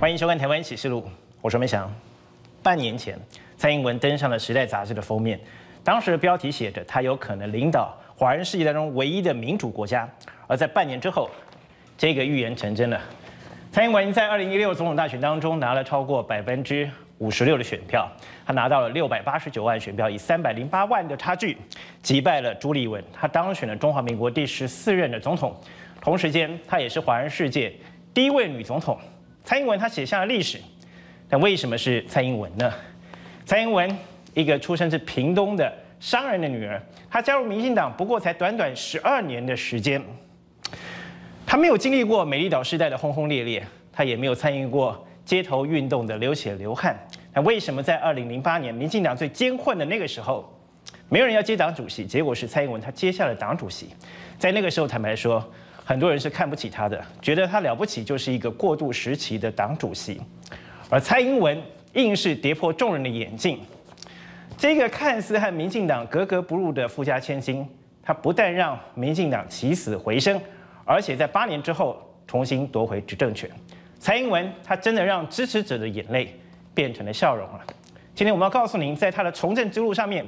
欢迎收看《台湾启示录》，我是梅翔。半年前，蔡英文登上了《时代》杂志的封面，当时的标题写着“他有可能领导华人世界当中唯一的民主国家”。而在半年之后，这个预言成真了。蔡英文在二零一六总统大选当中拿了超过百分之五十六的选票，他拿到了六百八十九万选票，以三百零八万的差距击败了朱立文，他当选了中华民国第十四任的总统。同时间，他也是华人世界第一位女总统。蔡英文她写下了历史，但为什么是蔡英文呢？蔡英文一个出生自屏东的商人的女儿，她加入民进党不过才短短十二年的时间，她没有经历过美丽岛时代的轰轰烈烈，她也没有参与过街头运动的流血流汗。那为什么在二零零八年民进党最艰困的那个时候，没有人要接党主席，结果是蔡英文她接下了党主席？在那个时候，坦白说。很多人是看不起他的，觉得他了不起就是一个过渡时期的党主席，而蔡英文硬是跌破众人的眼镜。这个看似和民进党格格不入的富家千金，他不但让民进党起死回生，而且在八年之后重新夺回执政权。蔡英文他真的让支持者的眼泪变成了笑容了。今天我们要告诉您，在他的从政之路上面，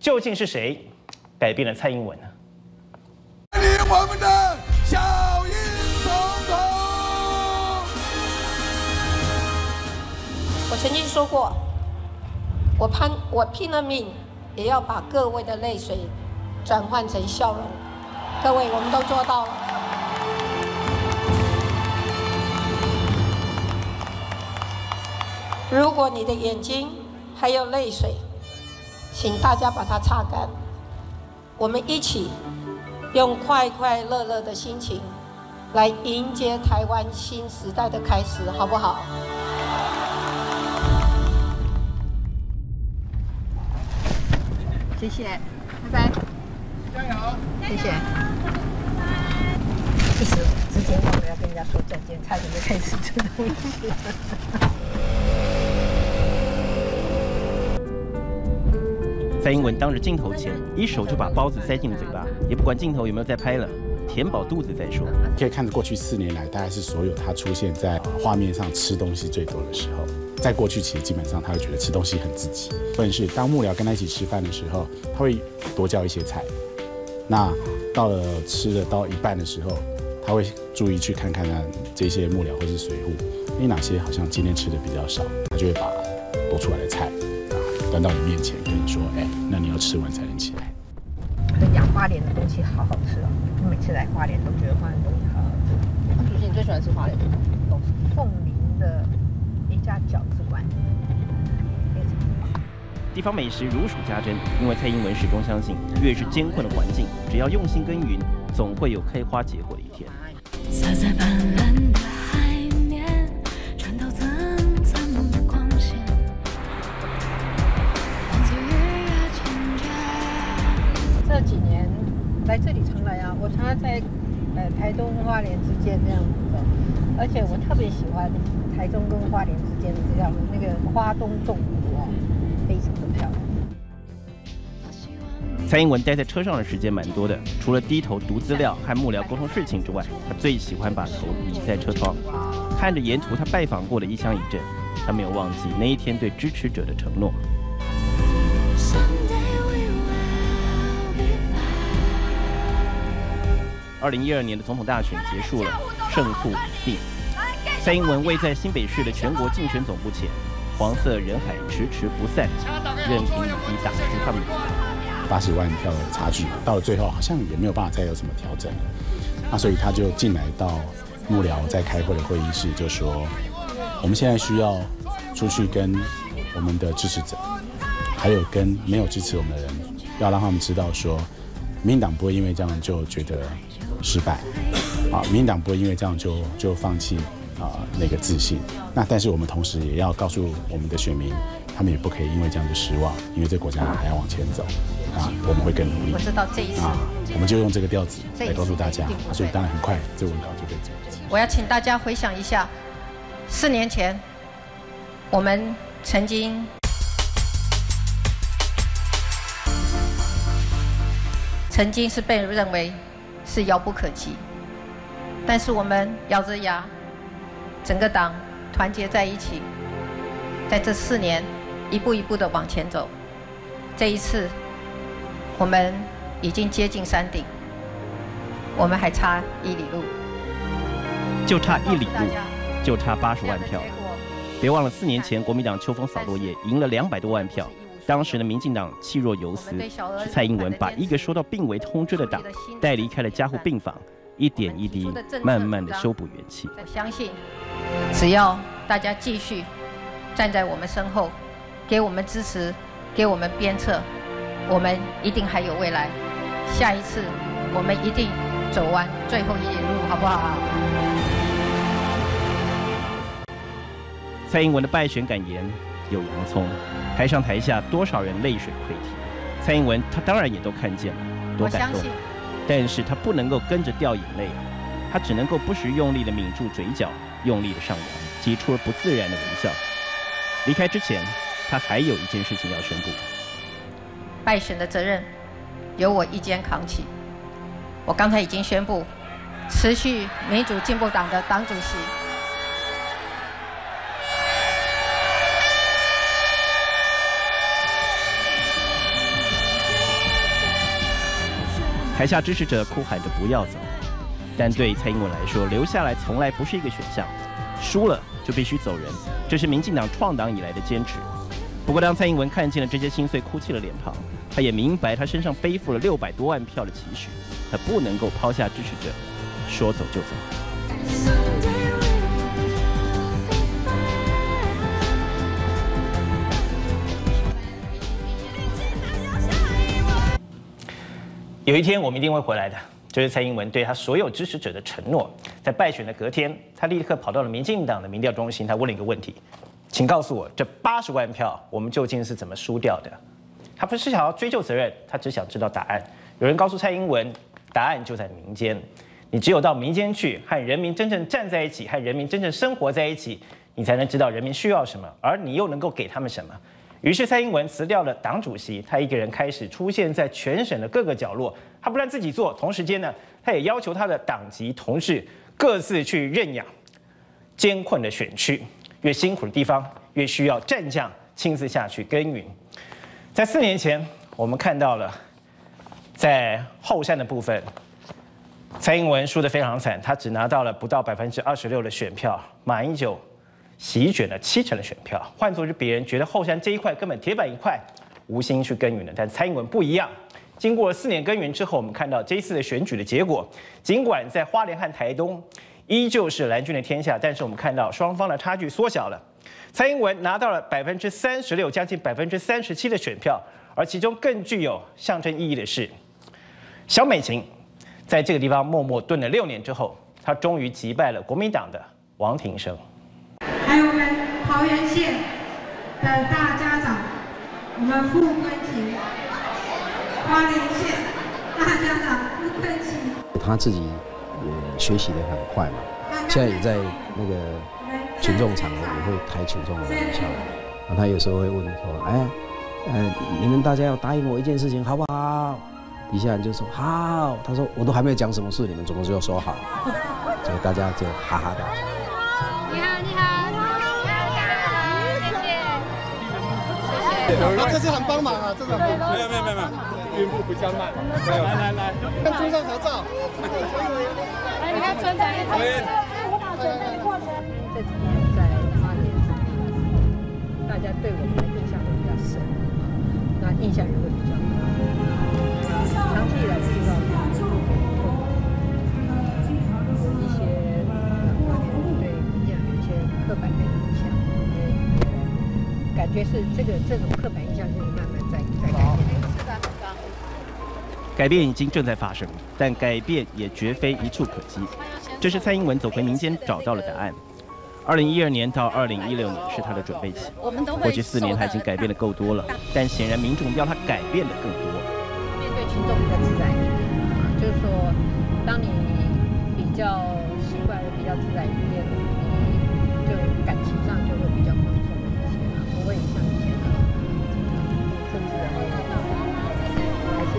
究竟是谁改变了蔡英文呢？我们的。曾经说过，我攀我拼了命也要把各位的泪水转换成笑容。各位，我们都做到了。如果你的眼睛还有泪水，请大家把它擦干。我们一起。用快快乐乐的心情来迎接台湾新时代的开始，好不好？谢谢，拜拜，加油，谢谢。其实之前忘了要跟人家说再见，差点就开始吃东西。蔡英文当着镜头前，一手就把包子塞进了嘴巴，也不管镜头有没有在拍了，填饱肚子再说。可以看着过去四年来，大概是所有他出现在画面上吃东西最多的时候。在过去，其实基本上他会觉得吃东西很自己，或者是当幕僚跟他一起吃饭的时候，他会多叫一些菜。那到了吃的到一半的时候，他会注意去看看啊这些幕僚或是随扈，因为哪些好像今天吃的比较少，他就会把多出来的菜。端到你面前，跟你说：“哎，那你要吃完才能起来。”养花莲的东西好好吃哦！我每次来花莲都觉得花莲东西好好吃。主席，你最喜欢吃花莲地方美食如数家珍，因为蔡英文始终相信，越是艰困的环境，只要用心耕耘，总会有开花结果的一天。这几年来这里常来啊，我常常在呃台东花莲之间这样走，而且我特别喜欢台中跟花莲之间的这条路，那个花东纵蔡英文待在车上的时间蛮多的，除了低头读资料和幕僚沟通事情之外，他最喜欢把头倚在车窗，看着沿途他拜访过的一乡一镇，他没有忘记那一天对支持者的承诺。二零一二年的总统大选结束了，胜负已定。蔡英文位在新北市的全国竞选总部前，黄色人海迟迟不散，任凭雨滴打湿他们。八十万票的差距，到了最后好像也没有办法再有什么调整了。那所以他就进来到幕僚在开会的会议室，就说：我们现在需要出去跟我们的支持者，还有跟没有支持我们的人，要让他们知道说，民进党不会因为这样就觉得。失败，啊，民进党不会因为这样就就放弃啊那个自信。那但是我们同时也要告诉我们的选民，他们也不可以因为这样就失望，因为这个国家还要往前走，啊，我们会更努力。我知道这一次啊，我们就用这个调子来告诉大家，所以当然很快这文稿就可以走。我要请大家回想一下，四年前我们曾经曾经是被认为。是遥不可及，但是我们咬着牙，整个党团结在一起，在这四年一步一步的往前走。这一次，我们已经接近山顶，我们还差一里路，就差一里路，就差八十万票。别忘了，四年前国民党秋风扫落叶，赢了两百多万票。当时的民进党气若游丝，是蔡英文把一个收到病危通知的党带离开了加护病房，一点一滴慢慢的修补元气。我相信，只要大家继续站在我们身后，给我们支持，给我们鞭策，我们一定还有未来。下一次，我们一定走完最后一里路，好不好？蔡英文的败选感言有洋葱，台上台下多少人泪水溃堤。蔡英文他当然也都看见了，多感动。但是他不能够跟着掉眼泪，他只能够不时用力的抿住嘴角，用力的上扬，挤出了不自然的微笑。离开之前，他还有一件事情要宣布：败选的责任由我一肩扛起。我刚才已经宣布，持续民主进步党的党主席。台下支持者哭喊着不要走，但对蔡英文来说，留下来从来不是一个选项，输了就必须走人，这是民进党创党以来的坚持。不过，当蔡英文看见了这些心碎哭泣的脸庞，他也明白他身上背负了六百多万票的期许，他不能够抛下支持者，说走就走。有一天我们一定会回来的，就是蔡英文对他所有支持者的承诺。在败选的隔天，他立刻跑到了民进党的民调中心，他问了一个问题：“请告诉我，这八十万票我们究竟是怎么输掉的？”他不是想要追究责任，他只想知道答案。有人告诉蔡英文，答案就在民间。你只有到民间去，和人民真正站在一起，和人民真正生活在一起，你才能知道人民需要什么，而你又能够给他们什么。于是蔡英文辞掉了党主席，他一个人开始出现在全省的各个角落。他不但自己做，同时间呢，他也要求他的党籍同事各自去认养艰困的选区，越辛苦的地方越需要战将亲自下去耕耘。在四年前，我们看到了在后山的部分，蔡英文输得非常惨，他只拿到了不到百分之二十六的选票，马英九。席卷了七成的选票，换作是别人觉得后山这一块根本铁板一块，无心去耕耘的。但蔡英文不一样，经过了四年耕耘之后，我们看到这一次的选举的结果，尽管在花莲和台东依旧是蓝军的天下，但是我们看到双方的差距缩小了。蔡英文拿到了百分之三十六，将近百分之三十七的选票，而其中更具有象征意义的是，小美琴在这个地方默默蹲了六年之后，她终于击败了国民党的王庭生。还有我们桃园县的大家长，我们傅坤奇，花莲县大家长傅坤奇。他自己也学习的很快嘛，现在也在那个群众场合也会开群众的玩笑，然后他有时候会问说：“哎，呃，你们大家要答应我一件事情，好不好？”底下人就说：“好。”他说：“我都还没有讲什么事，你们怎么就说好？”就大家就哈哈大笑。啊，这是很帮忙啊，这是没有没有没有没有，孕妇不叫慢，没有来来来，跟村上合照。来，你看村长，我把准备过程。这几年在花莲，大家对我们的印象都比较深，那印象也会比较深。长期以来感觉是这个这种刻板印象就是慢慢在在改变。改变已经正在发生，但改变也绝非一触可及。这是蔡英文走回民间找到了答案。二零一二年到二零一六年是他的准备期。过去四年他已经改变的够多了，但显然民众要他改变的更多。面对群众比较自在一点，就是说，当你比较习惯我比较自在一点，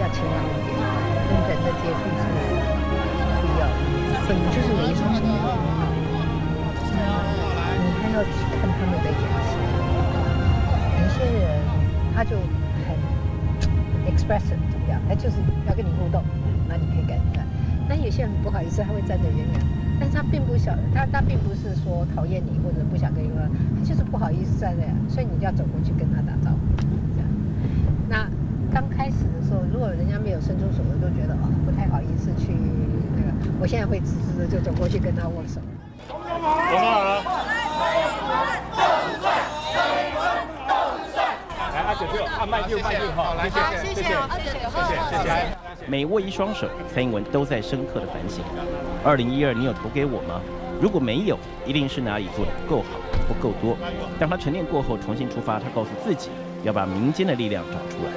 还是要勤劳一点，跟人的接触是必要，本就是有一种。你还要去看他们的眼神，有些人他就很 expression 怎么样，他就是要跟你互动，那你可以感觉。但有些人不好意思，他会站得远远，但是他并不想，他他并不是说讨厌你或者不想跟你玩，他就是不好意思站那，所以你就要走过去跟他打招呼，刚开始的时候，如果人家没有伸出手，我都觉得哦不太好意思去那个，我现在会直直的就走过去跟他握手。我好了。来，阿九六按麦六麦六哈，来，谢谢，谢谢，谢谢，谢谢。每握一双手，蔡英文都在深刻的反省。二零一二，你有投给我吗？如果没有，一定是哪里做的不够好，不够多。当他沉淀过后重新出发，他告诉自己要把民间的力量找出来。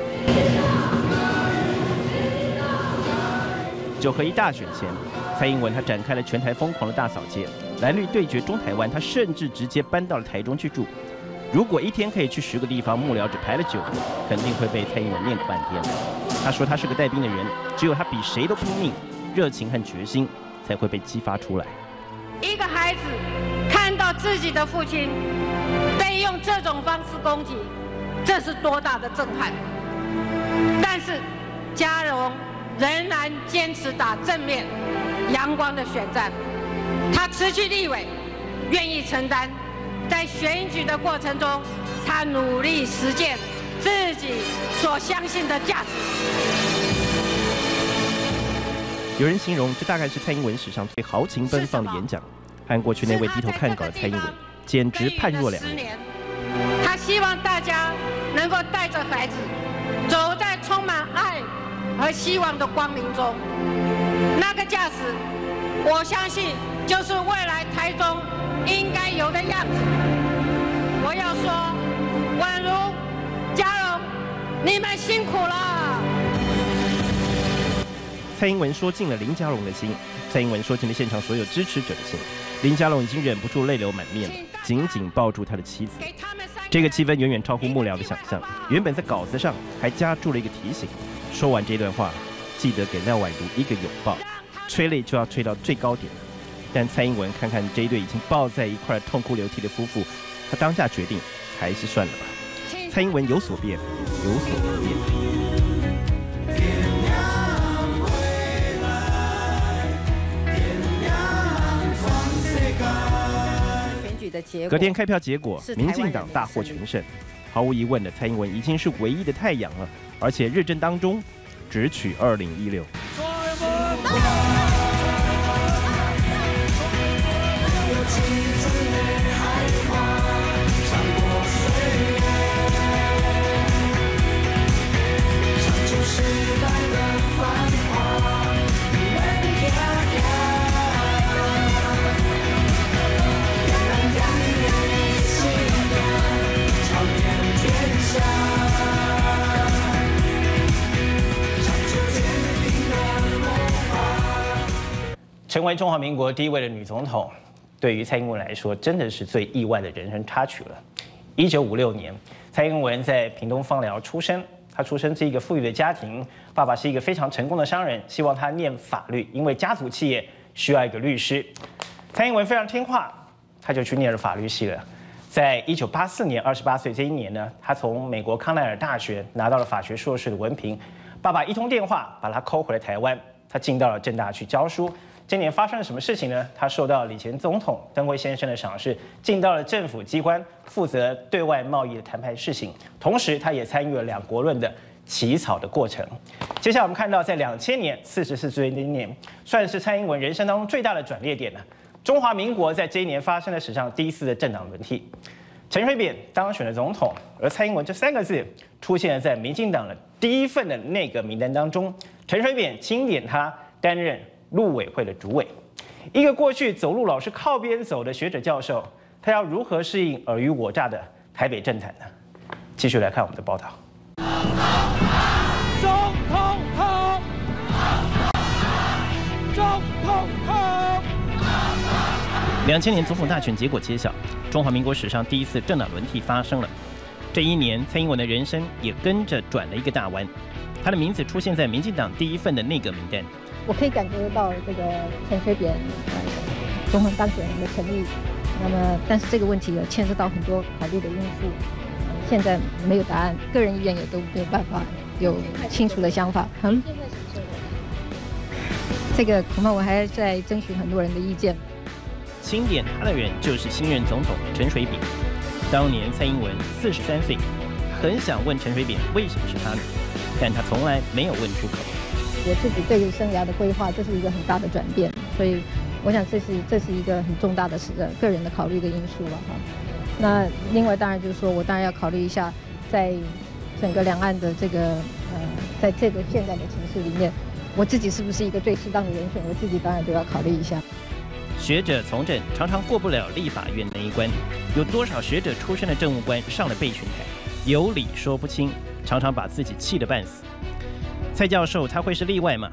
九合一大选前，蔡英文他展开了全台疯狂的大扫街。蓝绿对决中台湾，他甚至直接搬到了台中去住。如果一天可以去十个地方，幕僚只排了九个，肯定会被蔡英文念个半天。他说他是个带兵的人，只有他比谁都拼命，热情和决心才会被激发出来。一个孩子看到自己的父亲被用这种方式攻击，这是多大的震撼！但是嘉荣仍然坚持打正面、阳光的选战。他辞去立委，愿意承担，在选举的过程中，他努力实践自己所相信的价值。有人形容，这大概是蔡英文史上最豪情奔放的演讲。和过去那位低头看稿的蔡英文，简直判若两人。他希望大家能够带着孩子，走在充满爱和希望的光明中。那个价值，我相信。就是未来台中应该有的样子。我要说，宛如、嘉荣，你们辛苦了。蔡英文说尽了林佳龙的心，蔡英文说尽了现场所有支持者的心。林佳龙已经忍不住泪流满面了，紧紧抱住他的妻子。这个气氛远远超乎幕僚的想象。原本在稿子上还加注了一个提醒：说完这段话，记得给廖婉如一个拥抱。催泪就要催到最高点。但蔡英文看看这一对已经抱在一块痛哭流涕的夫妇，他当下决定还是算了吧。蔡英文有所变，有所不变。隔天开票结果，民进党大获全胜。毫无疑问的，蔡英文已经是唯一的太阳了，而且日政当中只取二零一六。成为中华民国第一位的女总统，对于蔡英文来说，真的是最意外的人生插曲了。一九五六年，蔡英文在屏东芳寮出生，她出生是一个富裕的家庭，爸爸是一个非常成功的商人，希望她念法律，因为家族企业需要一个律师。蔡英文非常听话，她就去念了法律系了。在一九八四年，二十八岁这一年呢，她从美国康奈尔大学拿到了法学硕士的文凭。爸爸一通电话把她扣回了台湾，她进到了政大去教书。今年发生了什么事情呢？他受到李前总统登辉先生的赏识，进到了政府机关，负责对外贸易的谈判事情。同时，他也参与了两国论的起草的过程。接下来我们看到，在两千年四十四岁那年，算是蔡英文人生当中最大的转捩点了。中华民国在这一年发生了史上第一次的政党轮替，陈水扁当选了总统，而蔡英文这三个字出现在民进党的第一份的内阁名单当中。陈水扁钦点他担任。陆委会的主委，一个过去走路老是靠边走的学者教授，他要如何适应尔虞我诈的台北政坛呢？继续来看我们的报道。总统好，总统好。两千年总统大选结果揭晓，中华民国史上第一次政党轮替发生了。这一年，蔡英文的人生也跟着转了一个大弯，他的名字出现在民进党第一份的内阁名单。我可以感觉得到这个陈水扁总统当选人的诚意，那么，但是这个问题也，牵涉到很多考虑的因素，现在没有答案，个人意愿也都没有办法有清楚的想法。嗯，这个恐怕我还在征询很多人的意见。钦点他的人就是新任总统陈水扁。当年蔡英文四十三岁，很想问陈水扁为什么是他呢？但他从来没有问出口。我自己对于生涯的规划，这是一个很大的转变，所以我想这是这是一个很重大的是个人的考虑的因素了哈。那另外当然就是说我当然要考虑一下，在整个两岸的这个呃，在这个现在的情势里面，我自己是不是一个最适当的人选？我自己当然都要考虑一下。学者从政常常过不了立法院那一关，有多少学者出身的政务官上了备询台，有理说不清，常常把自己气得半死。蔡教授他会是例外吗？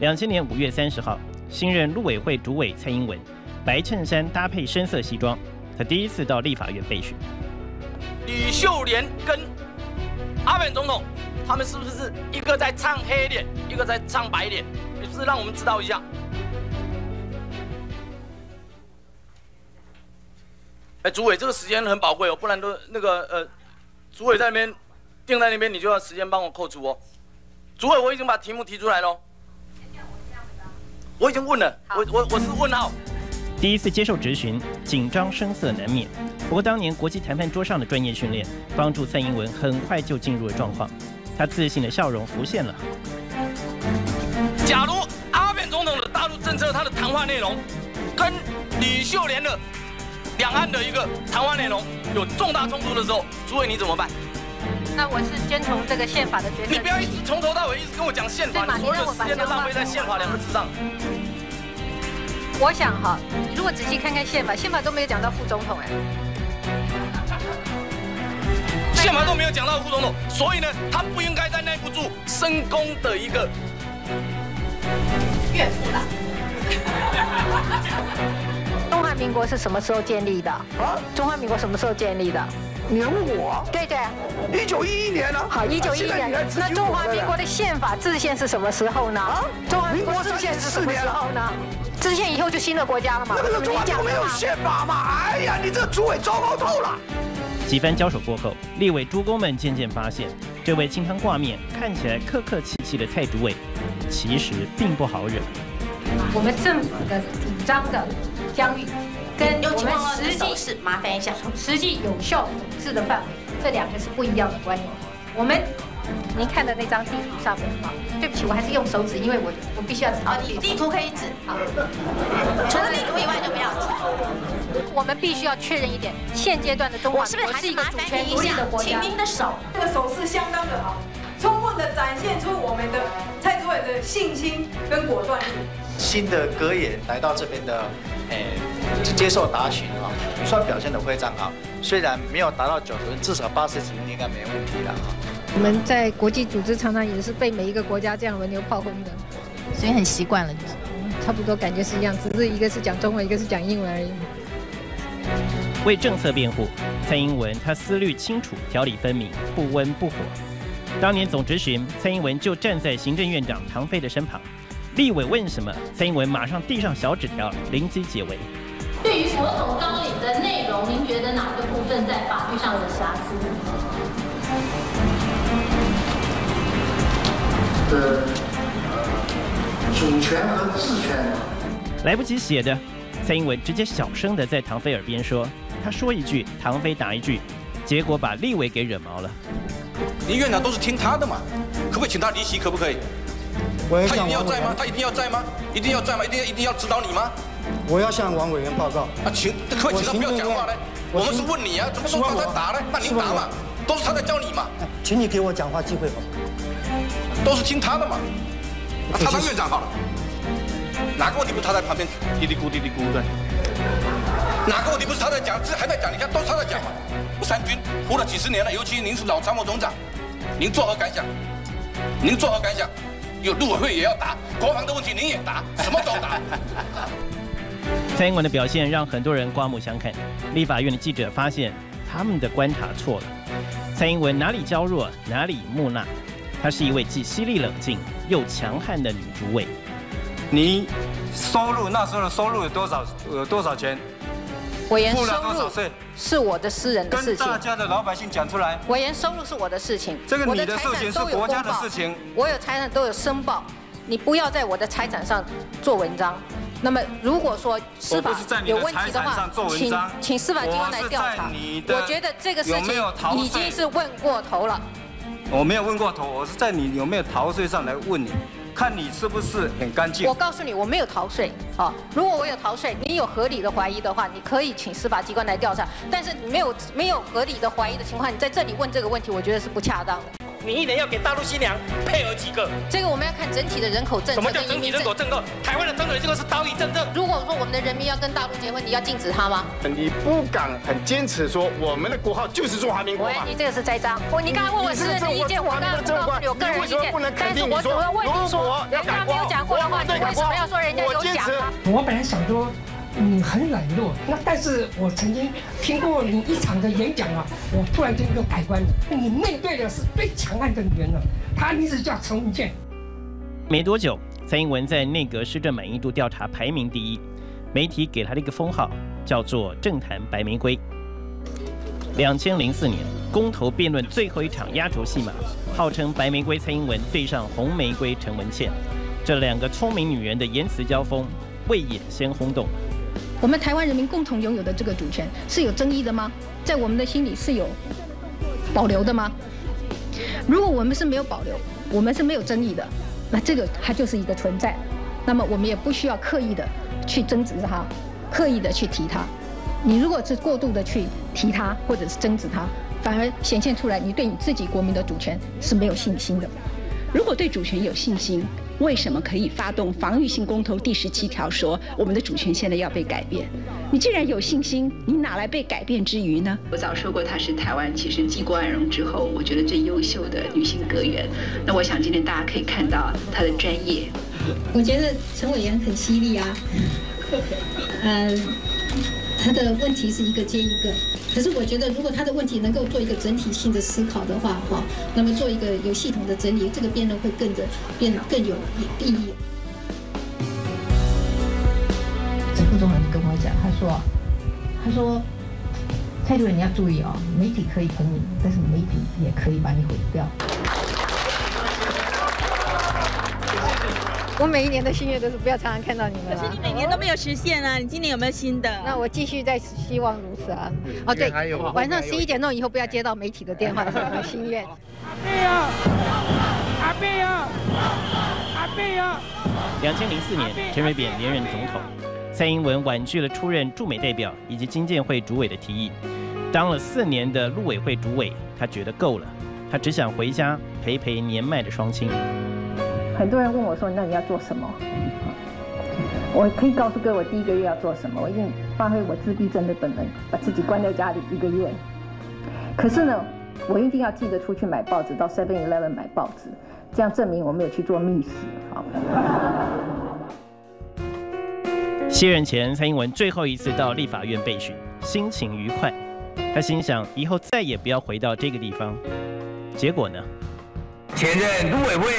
两千年五月三十号，新任陆委会主委蔡英文，白衬衫搭配深色西装，他第一次到立法院备询。李秀莲跟阿扁总统，他们是不是一个在唱黑脸，一个在唱白脸？你是让我们知道一下。哎，主委，这个时间很宝贵哦，不然都那个呃，主委在那边定在那边，你就要时间帮我扣除哦。主委，我已经把题目提出来喽。我已经问了，我我我是问号。第一次接受质询，紧张声色难免。不过当年国际谈判桌上的专业训练，帮助蔡英文很快就进入了状况，他自信的笑容浮现了。假如阿扁总统的大陆政策，他的谈话内容跟李秀莲的。两岸的一个谈话内容有重大冲突的时候，诸位你怎么办？那我是遵从这个宪法的决定。你不要一直从头到尾一直跟我讲宪法，你所有时间都浪费在宪法两个字上。我想哈，你如果仔细看看宪法，宪法都没有讲到副总统哎。宪法都没有讲到副总统，所以呢，他不应该在内部住深宫的一个岳父了。中华民国是什么时候建立的？啊，中华民国什么时候建立的？你问我？对对，一九一一年呢？好，一九一一年。那中华民国的宪法制宪是什么时候呢？啊，中华民国制宪是什么时候呢？制宪以后就新的国家了嘛？那个中华没有宪法嘛？哎呀，你这主委糟糕透了！几番交手过后，立委诸公们渐渐发现，这位清汤挂面、看起来客客气气的蔡主委，其实并不好惹。我们政府的主张的。疆域跟我们实际是麻烦一下，实际有效统治的范围，这两个是不一样的观念。我们您看的那张地图上面啊，对不起，我还是用手指，因为我我必须要指。好，地地图可以指。好，除了地图以外就不要指。我们必须要确认一点，现阶段的中华是不是还是一个主权独立的国家？请您的手，这个手势相当的好，充分的展现出我们的的信心跟果断力。新的阁员来到这边的。诶，接受答询哈，算表现的非常好。虽然没有达到九十分，至少八十几分应该没问题了哈。我们在国际组织常常也是被每一个国家这样轮流炮轰的，所以很习惯了。差不多感觉是一样，只是一个是讲中文，一个是讲英文而已。为政策辩护，蔡英文他思虑清楚，条理分明，不温不火。当年总执行，蔡英文就站在行政院长唐飞的身旁。立委问什么，蔡英文马上递上小纸条，临机解围。对于国统纲领的内容，您觉得哪个部分在法律上有瑕疵？呃主权和治权。来不及写的，蔡英文直接小声的在唐飞耳边说，他说一句，唐飞答一句，结果把立委给惹毛了。林院长都是听他的嘛，可不可以请他离席？可不可以？他一定要在吗？他一定要在吗？一定要在吗？一定要一定要指导你吗？我要向王委员报告。啊，请，可以请他不要讲话呢？我们是问你啊，怎么说他在答呢？那您打嘛，都是他在教你嘛。请你给我讲话机会吧。都是听他的嘛。他当院长好了。哪个问题不是他在旁边嘀嘀咕嘀嘀咕的？哪个问题不是他在讲？这还在讲？你看都是他在讲嘛。三军活了几十年了，尤其您是老参谋总长，您作何感想？您作何感想？有陆委会也要答，国防的问题您也答，什么都答。蔡英文的表现让很多人刮目相看。立法院的记者发现，他们的观察错了。蔡英文哪里娇弱，哪里木讷？她是一位既犀利冷静又强悍的女主委。你收入那时候的收入有多少？有多少钱？委员收入是我的私人的事情，跟大家的老百姓讲出来。委员收入是我的事情，这个你的事情是国家的事情，我有财产都有申报，你不要在我的财产上做文章。那么如果说司法有问题的话，请请司法机关来调查。我觉得这个事情已经是问过头了。我没有问过头，我是在你有没有逃税上来问你。看你是不是很干净？我告诉你，我没有逃税。啊，如果我有逃税，你有合理的怀疑的话，你可以请司法机关来调查。但是没有没有合理的怀疑的情况，你在这里问这个问题，我觉得是不恰当的。你一年要给大陆新娘配额几个？这个我们要看整体的人口政策。什么叫整体人口政策？台湾的整体这个是岛屿政策。如果说我们的人民要跟大陆结婚，你要禁止他吗？你不敢很坚持说我们的国号就是中华民国你这个是栽赃。我你刚才问我私人的意见，我刚刚告诉你我个人意见。但是我只会问你说，人家没有讲过的话，你为什么要说人家有讲呢？我本来想说。你很软弱，那但是我曾经听过你一场的演讲啊，我突然间就改观了。你面对的是最强悍的女人了，她名字叫陈文健。没多久，蔡英文在内阁施政满意度调查排名第一，媒体给她了一个封号，叫做“政坛白玫瑰”。两千零四年公投辩论最后一场压轴戏码，号称“白玫瑰”蔡英文对上“红玫瑰”陈文茜，这两个聪明女人的言辞交锋，未演先轰动。我们台湾人民共同拥有的这个主权是有争议的吗？在我们的心里是有保留的吗？如果我们是没有保留，我们是没有争议的，那这个它就是一个存在。那么我们也不需要刻意的去争执它，刻意的去提它。你如果是过度的去提它，或者是争执它，反而显现出来你对你自己国民的主权是没有信心的。如果对主权有信心。为什么可以发动防御性公投？第十七条说，我们的主权现在要被改变。你既然有信心，你哪来被改变之余呢？我早说过，她是台湾其实继郭婉容之后，我觉得最优秀的女性阁员。那我想今天大家可以看到她的专业。我觉得陈委员很犀利啊，嗯，他的问题是一个接一个。可是我觉得，如果他的问题能够做一个整体性的思考的话，哈，那么做一个有系统的整理，这个辩论会更的变更有意义。陈副总理跟我讲，他说，他说，蔡主任你要注意哦，媒体可以捧你，但是媒体也可以把你毁掉。我每一年的心愿都是不要常常看到你们可是你每年都没有实现啊！你今年有没有新的？那我继续再希望如此啊！哦对，晚上十一点钟以后不要接到媒体的电话，是我的心愿。阿贝啊，阿贝啊，阿贝啊！两千零四年，陈水扁连任总统，蔡英文婉拒了出任驻美代表以及经建会主委的提议，当了四年的陆委会主委，他觉得够了，他只想回家陪陪年迈的双亲。很多人问我说：“那你要做什么？”我可以告诉各位，第一个月要做什么。我一定发挥我自闭症的本能，把自己关在家里一个月。可是呢，我一定要记得出去买报纸，到 Seven Eleven 买报纸，这样证明我没有去做密室。好。卸任前，蔡英文最后一次到立法院备询，心情愉快。他心想，以后再也不要回到这个地方。结果呢？前任陆委会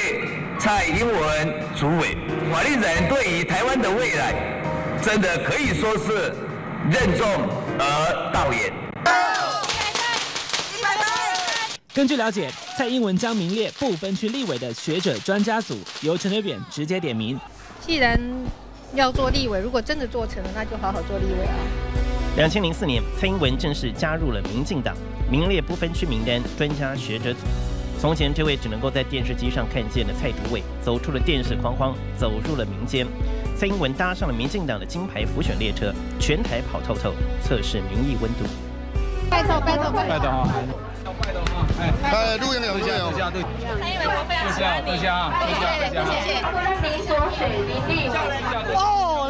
蔡英文主委，法律人对于台湾的未来，真的可以说是任重而道远。根据了解，蔡英文将名列不分区立委的学者专家组，由陈水扁直接点名。既然要做立委，如果真的做成了，那就好好做立委啊。两千零四年，蔡英文正式加入了民进党，名列不分区名单专家学者组。从前，这位只能够在电视机上看见的蔡主委，走出了电视框框，走入了民间。蔡英文搭上了民进党的金牌浮选列车，全台跑透透，测试民意温度。拜托拜托拜托啊！拜托啊！哎，哎，录音了，录音了。蔡英文，我非常喜欢你。谢谢谢谢。您说水林立哦，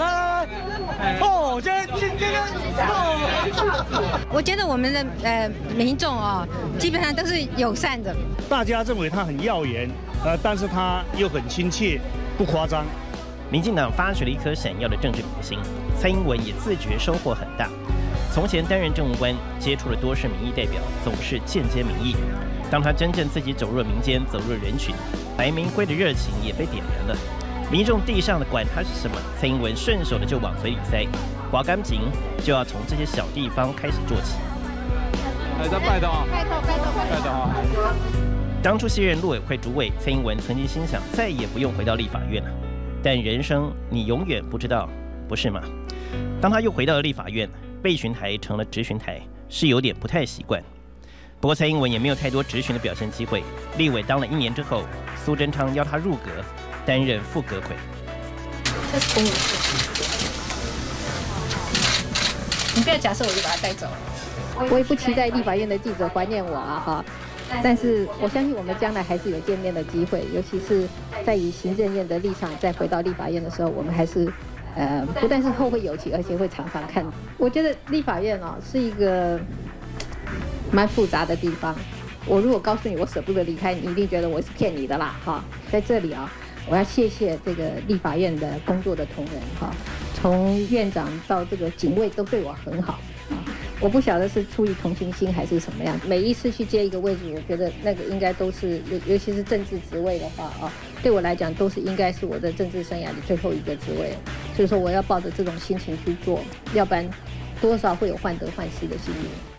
哦，今天今天哦。我觉得我们的呃民众啊，基本上都是友善的。大家认为他很耀眼，呃，但是他又很亲切，不夸张。民进党发掘了一颗闪耀的政治明星，蔡英文也自觉收获很大。从前担任政务官，接触了多是民意代表，总是间接民意。当他真正自己走入民间，走入人群，白明辉的热情也被点燃了。民众地上的管他是什么，蔡英文顺手的就往嘴里塞。刮干净，就要从这些小地方开始做起。还在拜托，拜托，拜托，拜托。当初卸任陆委会主委蔡英文曾经心想，再也不用回到立法院了。但人生你永远不知道，不是吗？当他又回到了立法院，被询台成了质询台，是有点不太习惯。不过蔡英文也没有太多质询的表现机会。立委当了一年之后，苏贞昌邀他入阁，担任副阁魁。这是公务你不要假设我就把他带走。我也不期待立法院的记者怀念我啊哈，但是我相信我们将来还是有见面的机会，尤其是在以行政院的立场再回到立法院的时候，我们还是呃不但是后会有期，而且会常常看。我觉得立法院哦是一个蛮复杂的地方。我如果告诉你我舍不得离开，你一定觉得我是骗你的啦哈。在这里啊，我要谢谢这个立法院的工作的同仁哈，从院长到这个警卫都对我很好啊。我不晓得是出于同情心还是什么样，每一次去接一个位置，我觉得那个应该都是，尤尤其是政治职位的话啊，对我来讲都是应该是我的政治生涯的最后一个职位，所以说我要抱着这种心情去做，要不然多少会有患得患失的心理。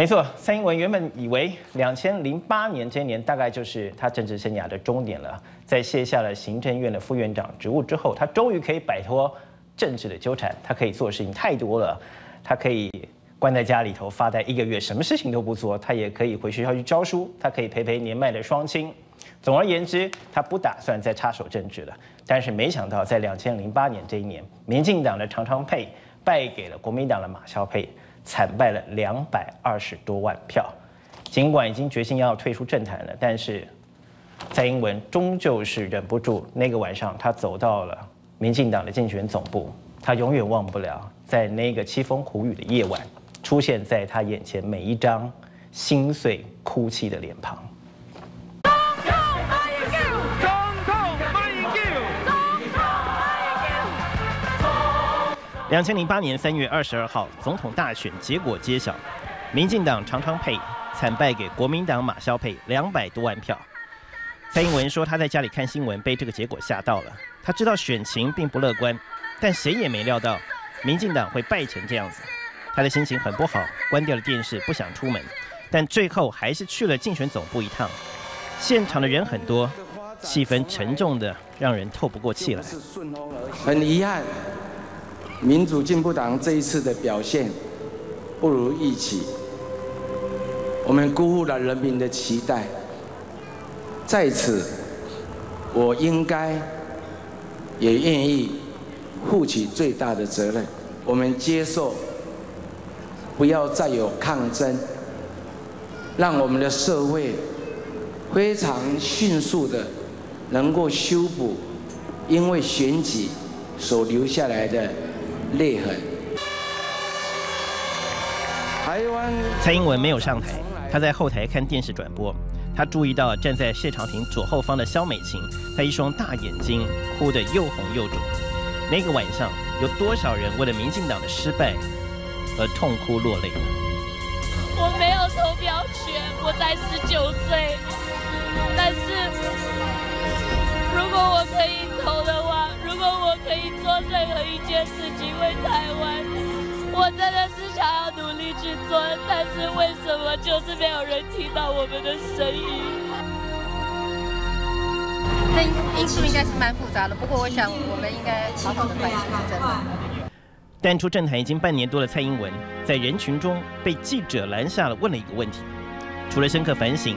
没错，蔡英文原本以为两千零八年这一年大概就是他政治生涯的终点了，在卸下了行政院的副院长职务之后，他终于可以摆脱政治的纠缠，他可以做事情太多了，他可以。关在家里头发呆一个月，什么事情都不做，他也可以回学校去教书，他可以陪陪年迈的双亲。总而言之，他不打算再插手政治了。但是没想到，在两千零八年这一年，民进党的常常配败给了国民党的马萧佩，惨败了两百二十多万票。尽管已经决心要退出政坛了，但是蔡英文终究是忍不住。那个晚上，他走到了民进党的竞选总部，他永远忘不了在那个凄风苦雨的夜晚。出现在他眼前每一张心碎哭泣的脸庞。两千零八年三月二十二号，总统大选结果揭晓，民进党常常配惨败给国民党马萧佩两百多万票。蔡英文说他在家里看新闻，被这个结果吓到了。他知道选情并不乐观，但谁也没料到民进党会败成这样子。他的心情很不好，关掉了电视，不想出门，但最后还是去了竞选总部一趟。现场的人很多，气氛沉重的让人透不过气来。很遗憾，民主进步党这一次的表现不如预期，我们辜负了人民的期待。在此，我应该也愿意负起最大的责任。我们接受。不要再有抗争，让我们的社会非常迅速的能够修补因为选举所留下来的裂痕。台湾蔡英文没有上台，他在后台看电视转播，他注意到站在谢长廷左后方的萧美琴，她一双大眼睛哭得又红又肿。那个晚上，有多少人为了民进党的失败？而痛哭落泪。我没有投票权，我才十九岁。但是，如果我可以投的果我可以做任何一件事情为台湾，我真的是想要努力去做。但是为什么就是没有人听到我们的声音？这因素应该是蛮复杂的，不过我想我们应该好好的反省，真的。淡出政坛已经半年多的蔡英文，在人群中被记者拦下了，问了一个问题：除了深刻反省，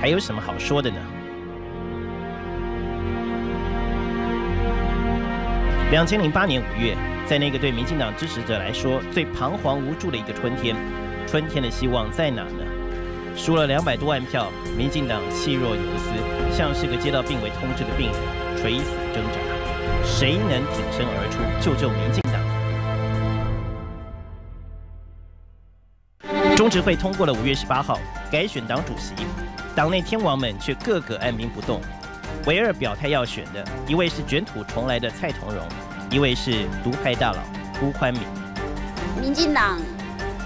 还有什么好说的呢？两千零八年五月，在那个对民进党支持者来说最彷徨无助的一个春天，春天的希望在哪呢？输了两百多万票，民进党气若游丝，像是个接到病危通知的病人，垂死挣扎。谁能挺身而出，救救民进党？中执会通过了五月十八号改选党主席，党内天王们却个个按兵不动。唯二表态要选的一位是卷土重来的蔡同荣，一位是独派大佬辜宽敏。民进党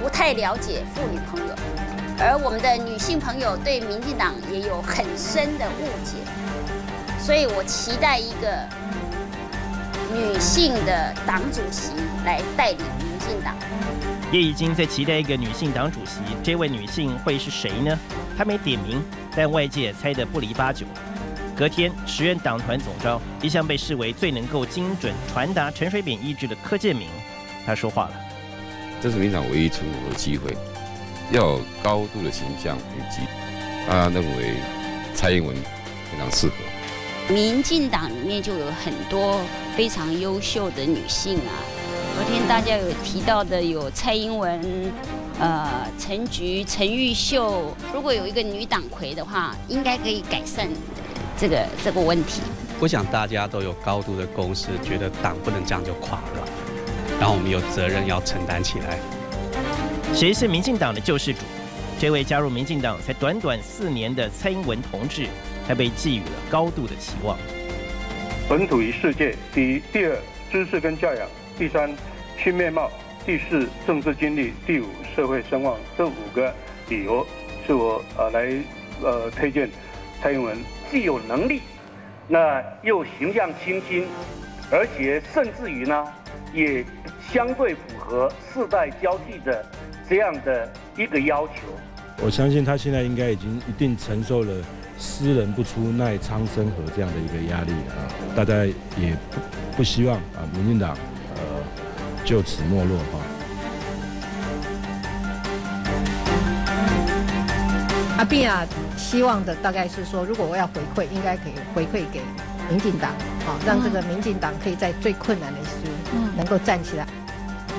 不太了解妇女朋友，而我们的女性朋友对民进党也有很深的误解，所以我期待一个女性的党主席来带领民进党。也已经在期待一个女性党主席，这位女性会是谁呢？她没点名，但外界猜得不离八九。隔天，时任党团总召，一向被视为最能够精准传达陈水扁意志的柯建明，他说话了。这是民党唯一存活的机会，要有高度的形象以及他认为蔡英文非常适合。民进党里面就有很多非常优秀的女性啊。昨天大家有提到的有蔡英文、呃陈菊、陈玉秀，如果有一个女党魁的话，应该可以改善这个这个问题。我想大家都有高度的共识，觉得党不能这样就垮了，然后我们有责任要承担起来。谁是民进党的救世主？这位加入民进党才短短四年的蔡英文同志，他被寄予了高度的期望。本土与世界，第一、第二，知识跟教养。第三，新面貌；第四，政治经历；第五，社会声望。这五个理由是我呃来呃推荐蔡英文。既有能力，那又形象清新，而且甚至于呢，也相对符合世代交替的这样的一个要求。我相信他现在应该已经一定承受了“斯人不出奈苍生河”这样的一个压力啊！大家也不不希望啊，民进党呃。就此没落哈。阿扁啊，希望的大概是说，如果我要回馈，应该可以回馈给民进党，好，让这个民进党可以在最困难的时候能够站起来。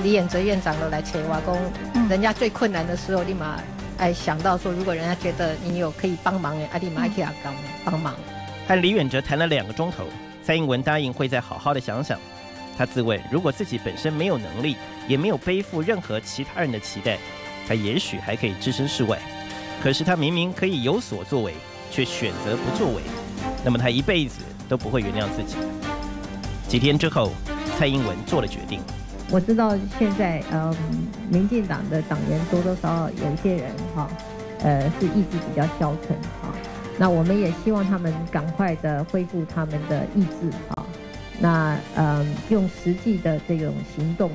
李远哲院长都来催瓦工，人家最困难的时候，立马哎想到说，如果人家觉得你有可以帮忙的，阿立马去阿刚帮忙。和李远哲谈了两个钟头，蔡英文答应会再好好的想想。他自问，如果自己本身没有能力，也没有背负任何其他人的期待，他也许还可以置身事外。可是他明明可以有所作为，却选择不作为，那么他一辈子都不会原谅自己。几天之后，蔡英文做了决定。我知道现在，嗯，民进党的党员多多少少有一些人，哈，呃，是意志比较消沉，哈。那我们也希望他们赶快的恢复他们的意志，啊。那呃，用实际的这种行动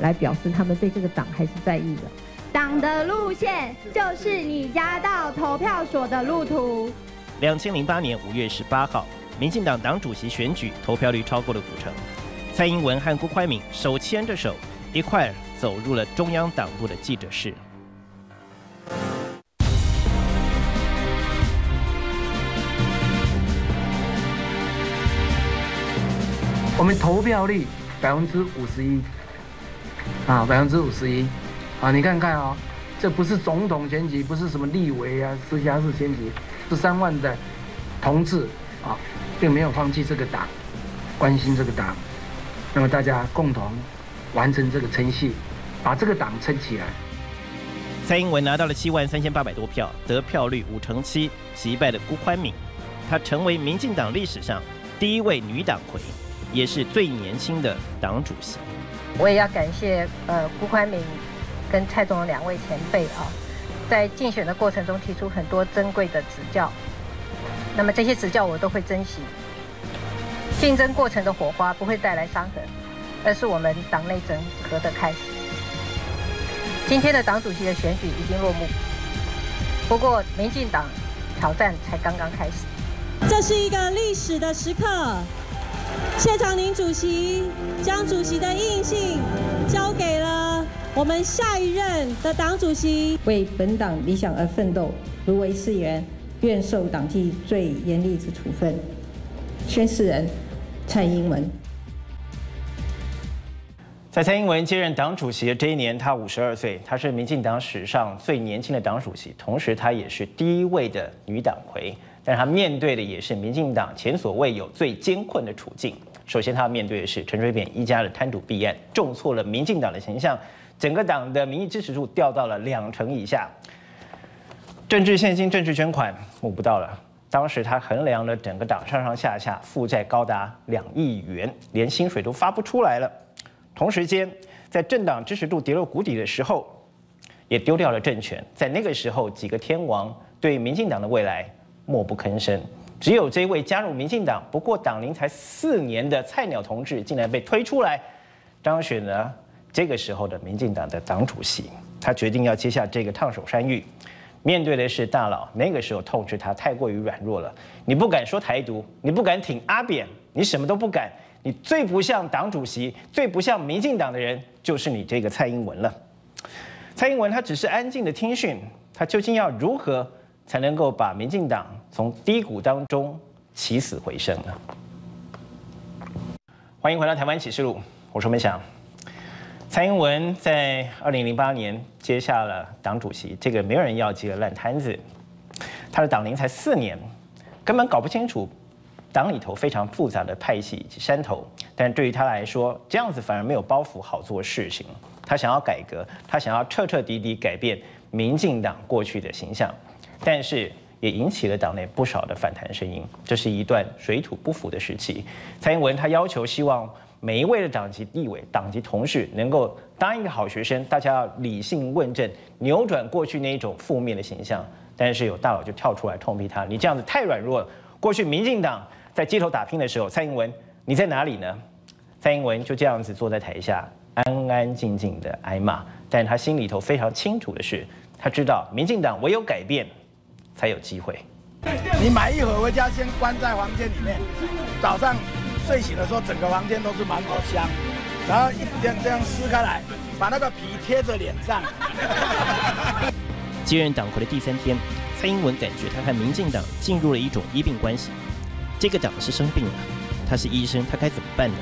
来表示他们对这个党还是在意的。党的路线就是你家到投票所的路途。两千零八年五月十八号，民进党党主席选举投票率超过了五成，蔡英文和辜宽敏手牵着手一块走入了中央党部的记者室。我们投票率百分之五十一，啊，百分之五十一，啊，你看看哦，这不是总统选举，不是什么立委啊、直辖市选举，十三万的同志啊，并没有放弃这个党，关心这个党，那么大家共同完成这个程序，把这个党撑起来。蔡英文拿到了七万三千八百多票，得票率五成七，击败了辜宽敏，她成为民进党历史上第一位女党魁。也是最年轻的党主席。我也要感谢呃辜宽敏跟蔡总两位前辈啊，在竞选的过程中提出很多珍贵的指教。那么这些指教我都会珍惜。竞争过程的火花不会带来伤痕，而是我们党内整合的开始。今天的党主席的选举已经落幕，不过民进党挑战才刚刚开始。这是一个历史的时刻。谢长廷主席将主席的印信交给了我们下一任的党主席，为本党理想而奋斗，如为誓言，愿受党纪最严厉之处分。宣誓人蔡英文。在蔡英文接任党主席的这一年，他五十二岁，他是民进党史上最年轻的党主席，同时他也是第一位的女党魁。但他面对的也是民进党前所未有最艰困的处境。首先，他要面对的是陈水扁一家的贪渎弊案，重挫了民进党的形象，整个党的民意支持度掉到了两成以下。政治现金、政治捐款募不到了。当时他衡量了整个党上上下下负债高达两亿元，连薪水都发不出来了。同时间，在政党支持度跌落谷底的时候，也丢掉了政权。在那个时候，几个天王对民进党的未来。默不吭声，只有这位加入民进党不过党龄才四年的菜鸟同志，竟然被推出来当选了这个时候的民进党的党主席。他决定要接下这个烫手山芋，面对的是大佬。那个时候痛斥他太过于软弱了，你不敢说台独，你不敢挺阿扁，你什么都不敢。你最不像党主席，最不像民进党的人，就是你这个蔡英文了。蔡英文他只是安静的听训，他究竟要如何才能够把民进党从低谷当中起死回生呢？欢迎回到台湾启示录，我是梅祥。蔡英文在二零零八年接下了党主席这个没有人要接的烂摊子，他的党龄才四年，根本搞不清楚党里头非常复杂的派系以及山头。但对于他来说，这样子反而没有包袱，好做事情。他想要改革，他想要彻彻底底改变民进党过去的形象，但是也引起了党内不少的反弹声音。这是一段水土不服的时期。蔡英文他要求希望每一位的党籍地委、党籍同事能够当一个好学生，大家要理性问政，扭转过去那一种负面的形象。但是有大佬就跳出来痛批他：你这样子太软弱了。过去民进党在街头打拼的时候，蔡英文你在哪里呢？蔡英文就这样子坐在台下。安安静静的挨骂，但他心里头非常清楚的是，他知道民进党唯有改变，才有机会。你买一盒回家，先关在房间里面，早上睡醒的时候，整个房间都是芒果香，然后一点这样撕开来，把那个皮贴着脸上。接任党魁的第三天，蔡英文感觉他和民进党进入了一种医病关系。这个党是生病了，他是医生，他该怎么办呢？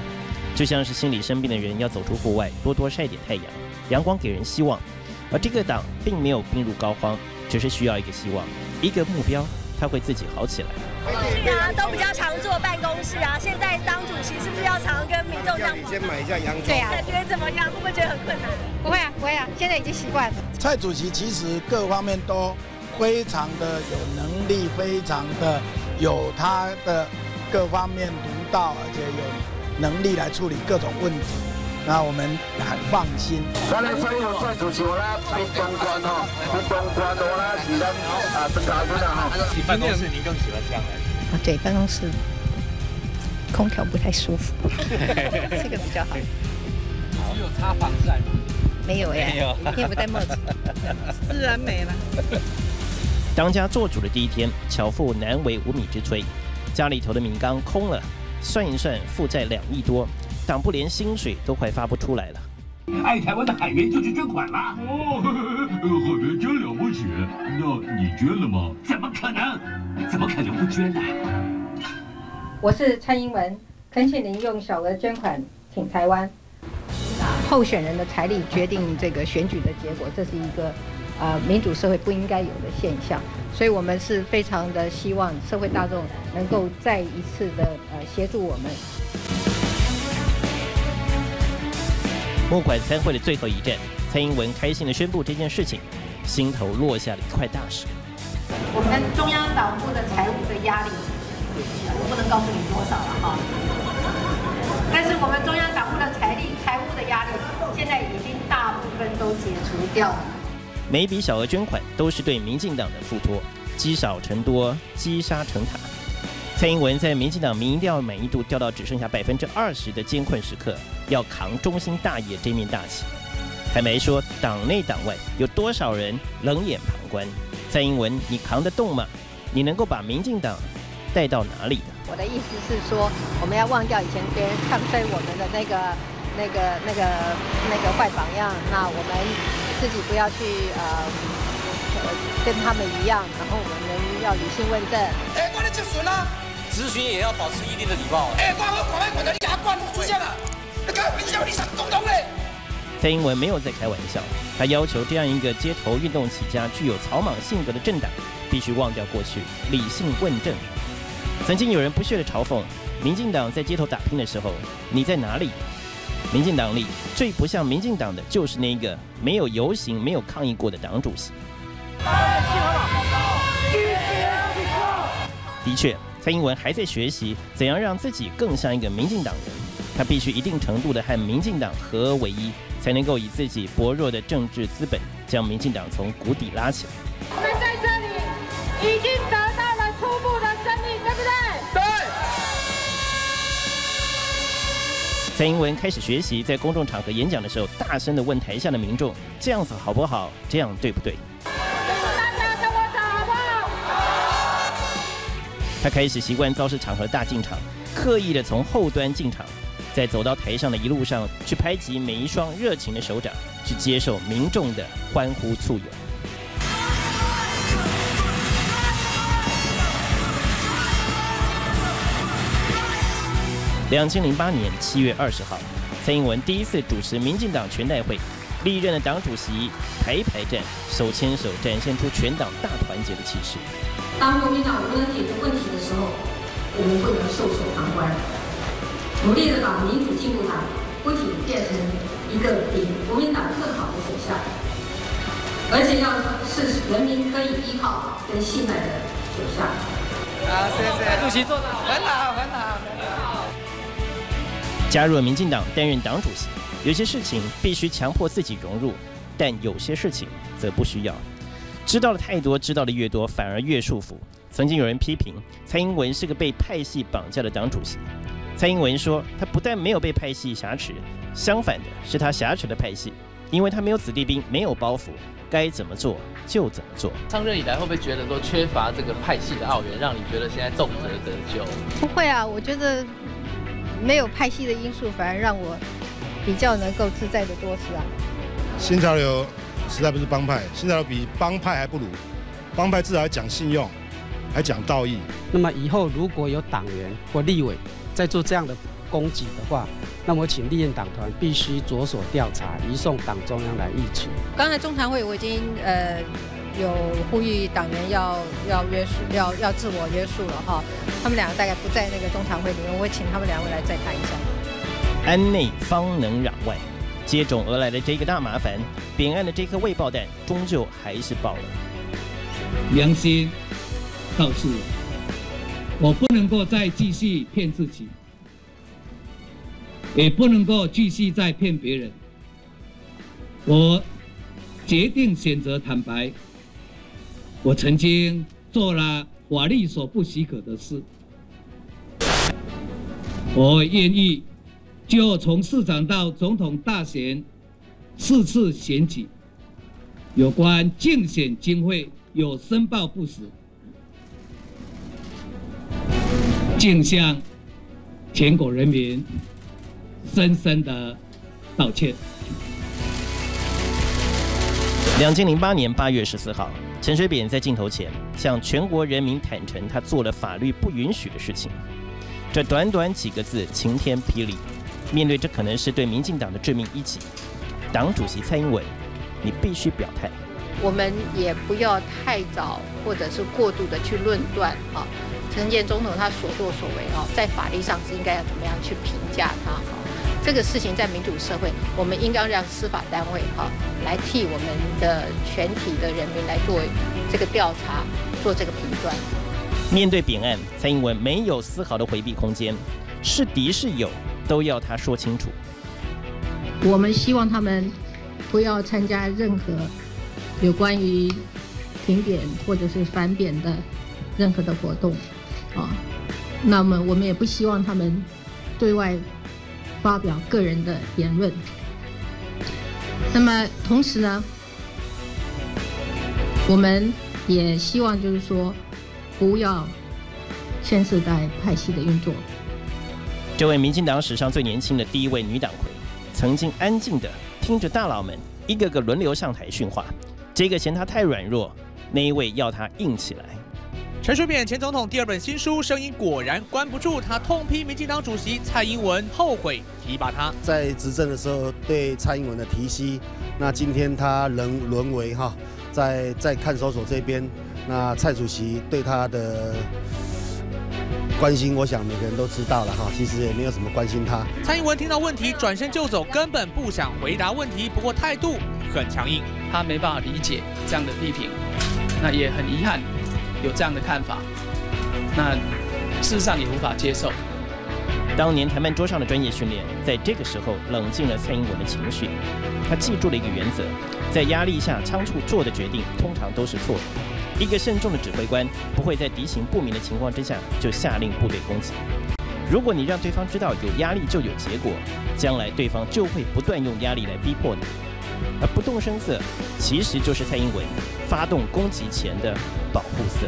就像是心理生病的人要走出户外，多多晒点太阳，阳光给人希望。而这个党并没有病入膏肓，只是需要一个希望，一个目标，他会自己好起来。是啊，都比较常坐办公室啊。现在当主席是不是要常跟民众这样？先买一下洋葱。对啊，感觉怎么样？会不会觉得很困难？不会啊，不会啊，现在已经习惯了。蔡主席其实各方面都非常的有能力，非常的有他的各方面独到，而且有。能力来处理各种问题，那我们很放心。咱来蔡英文蔡主席啦，边中关哦，边中关多啦，是咱啊邓家军啊哈。办公室您更喜欢这样的？啊，对，办公室空调不太舒服，这个比较好。只有擦防晒吗？没有哎，没有，也不戴帽子，自然美了。当家做主的第一天，巧妇难为无米之炊，家里头的米缸空了。算一算，负债两亿多，党部连薪水都快发不出来了。爱台湾的海员就去捐款啦！哦，海员真了不起。那你捐了吗？怎么可能？怎么可能不捐呢？我是蔡英文，恳请您用小额捐款挺台湾。候选人的财力决定这个选举的结果，这是一个。呃，民主社会不应该有的现象，所以我们是非常的希望社会大众能够再一次的呃协助我们。募款参会的最后一站，蔡英文开心的宣布这件事情，心头落下了一块大石。我们中央党部的财务的压力，我不能告诉你多少了哈，但是我们中央党部的财力、财务的压力，现在已经大部分都解除掉了。每笔小额捐款都是对民进党的付托，积少成多，积沙成塔。蔡英文在民进党民调满意度掉到只剩下百分之二十的艰困时刻，要扛中心大业这面大旗，还没说党内党外有多少人冷眼旁观。蔡英文，你扛得动吗？你能够把民进党带到哪里的？我的意思是说，我们要忘掉以前别人看衰我们的那个、那个、那个、那个坏榜样。那我们。自己不要去呃跟他们一样，然后我们要理性问政。哎，我的咨询啊，咨询也要保持一定的礼貌。哎，我我快快快的牙冠出现了，开玩笑，你想总统嘞？蔡英文没有在开玩笑，他要求这样一个街头运动起家、具有草莽性格的政党，必须忘掉过去，理性问政。曾经有人不屑的嘲讽，民进党在街头打拼的时候，你在哪里？民进党里最不像民进党的，就是那个没有游行、没有抗议过的党主席。的确，蔡英文还在学习怎样让自己更像一个民进党人？她必须一定程度的和民进党合为一才能够以自己薄弱的政治资本将民进党从谷底拉起来。我们在这里已经得到了初步的胜利对不对？对。蔡英文开始学习在公众场合演讲的时候大声的问台下的民众这样子好不好？这样对不对？他开始习惯造势场合大进场，刻意的从后端进场，在走到台上的一路上去拍击每一双热情的手掌，去接受民众的欢呼簇拥。两千零八年七月二十号，蔡英文第一次主持民进党全代会，历任的党主席排排站，手牵手，展现出全党大团结的气势。当国民党无能解决问题的时候，我们不能袖手旁观，努力的把民主进步党不仅变成一个比国民党更好的选项，而且要是人民可以依靠跟信赖的选项。啊，谢谢主席做的很好，很好，很好。加入了民进党担任党主席，有些事情必须强迫自己融入，但有些事情则不需要。知道的太多，知道的越多，反而越束缚。曾经有人批评蔡英文是个被派系绑架的党主席。蔡英文说，他不但没有被派系挟持，相反的是他挟持了派系，因为他没有子弟兵，没有包袱，该怎么做就怎么做。上任以来，会不会觉得说缺乏这个派系的澳元，让你觉得现在重则得咎？不会啊，我觉得。没有派系的因素，反而让我比较能够自在的多吃啊。新潮流实在不是帮派，新潮流比帮派还不如。帮派至少还讲信用，还讲道义。那么以后如果有党员或立委在做这样的攻击的话，那么请立院党团必须着手调查，移送党中央来议处。刚才中常会我已经呃。有呼吁党员要要约束，要要自我约束了哈。他们两个大概不在那个中常会里面，我会请他们两位来再谈一下。安内方能攘外，接踵而来的这个大麻烦，扁案的这颗未爆弹，终究还是爆了。良心告诉我，我不能够再继续骗自己，也不能够继续再骗别人。我决定选择坦白。我曾经做了法律所不许可的事，我愿意就从市长到总统大选四次选举有关竞选经费有申报不实，敬向全国人民深深的道歉。两千零八年八月十四号。陈水扁在镜头前向全国人民坦诚，他做了法律不允许的事情。这短短几个字，晴天霹雳。面对这可能是对民进党的致命一击，党主席蔡英文，你必须表态。我们也不要太早或者是过度的去论断啊，陈建总统他所作所为啊，在法律上是应该要怎么样去评价他哈。这个事情在民主社会，我们应该让司法单位哈来替我们的全体的人民来做这个调查，做这个评断。面对扁案，蔡英文没有丝毫的回避空间，是敌是友都要他说清楚。我们希望他们不要参加任何有关于停扁或者是反扁的任何的活动啊。那么我们也不希望他们对外。发表个人的言论。那么同时呢，我们也希望就是说，不要牵涉在派系的运作。这位民进党史上最年轻的第一位女党魁，曾经安静的听着大佬们一个个轮流上台训话，这个嫌她太软弱，那一位要她硬起来。陈水扁前总统第二本新书声音果然关不住，他痛批民进党主席蔡英文后悔提拔他。在执政的时候对蔡英文的提携，那今天他仍沦为哈，在在看守所这边，那蔡主席对他的关心，我想每个人都知道了哈，其实也没有什么关心他。蔡英文听到问题转身就走，根本不想回答问题，不过态度很强硬，他没办法理解这样的批评，那也很遗憾。有这样的看法，那事实上也无法接受。当年谈判桌上的专业训练，在这个时候冷静了蔡英文的情绪。他记住了一个原则：在压力下仓促做的决定，通常都是错的。一个慎重的指挥官不会在敌情不明的情况之下就下令部队攻击。如果你让对方知道有压力就有结果，将来对方就会不断用压力来逼迫你。而不动声色，其实就是蔡英文发动攻击前的保护色。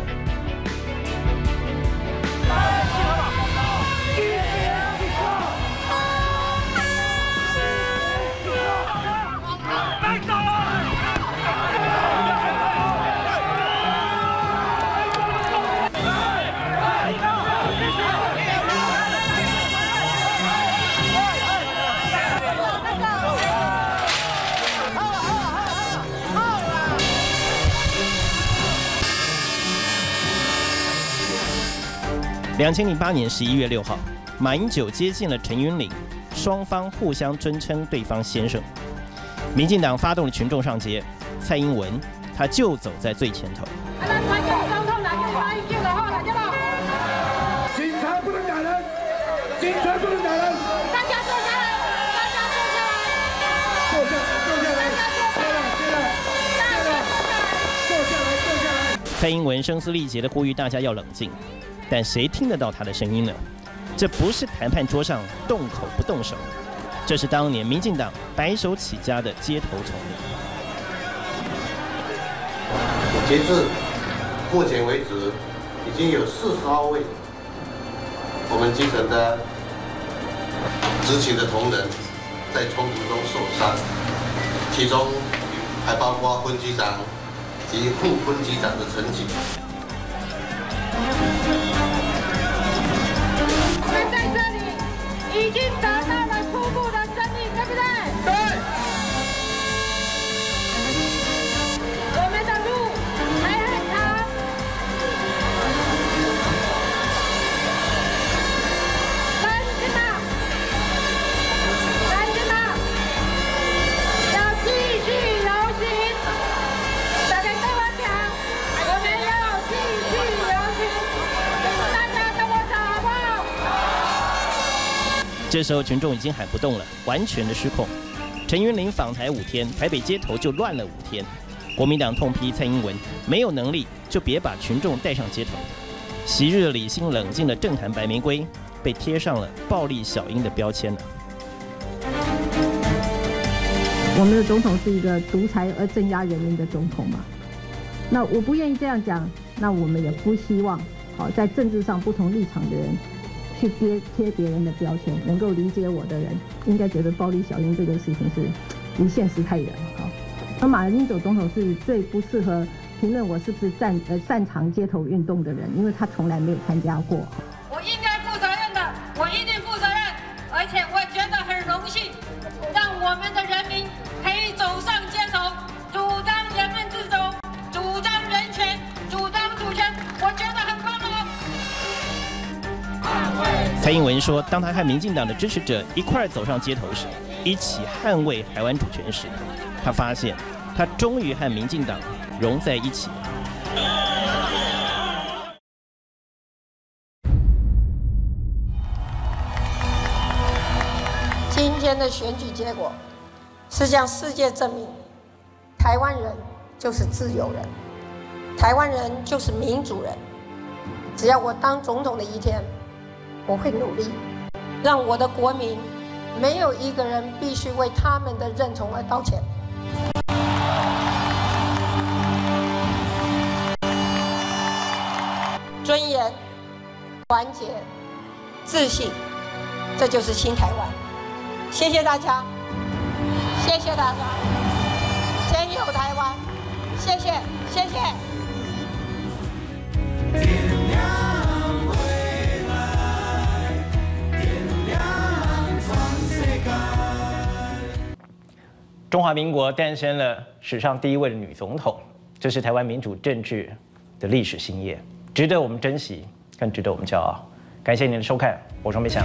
两千零八年十一月六号，马英九接近了陈云林，双方互相尊称对方先生。民进党发动了群众上街，蔡英文他就走在最前头。警察不能打人，警察不能打人。大家坐下来，大家坐下来，坐下，坐下来，坐下来，坐下来，坐下来，坐下来。蔡英文声嘶力竭地呼吁大家要冷静。但谁听得到他的声音呢？这不是谈判桌上动口不动手，这是当年民进党白手起家的街头丛林。截至目前为止，已经有四十号位我们基层的执勤的同仁在冲突中受伤，其中还包括分局长及副分局长的陈警。这时候群众已经喊不动了，完全的失控。陈云林访台五天，台北街头就乱了五天。国民党痛批蔡英文没有能力，就别把群众带上街头。昔日理性冷静的政坛白玫瑰，被贴上了暴力小英的标签了。我们的总统是一个独裁而镇压人民的总统嘛？那我不愿意这样讲，那我们也不希望，好在政治上不同立场的人去贴贴别人的标签。能够理解我的人，应该觉得暴力小英这件事情是离现实太远了。好，那马英九总统是最不适合评论我是不是擅呃擅长街头运动的人，因为他从来没有参加过。蔡英文说，当他和民进党的支持者一块走上街头时，一起捍卫台湾主权时，他发现他终于和民进党融在一起。今天的选举结果是向世界证明，台湾人就是自由人，台湾人就是民主人。只要我当总统的一天，我会努力，让我的国民没有一个人必须为他们的认同而道歉。尊严、团结、自信，这就是新台湾。谢谢大家，谢谢大家，真有台湾，谢谢，谢谢。中华民国诞生了史上第一位的女总统，这是台湾民主政治的历史新页，值得我们珍惜，更值得我们骄傲。感谢您的收看，我是钟培祥。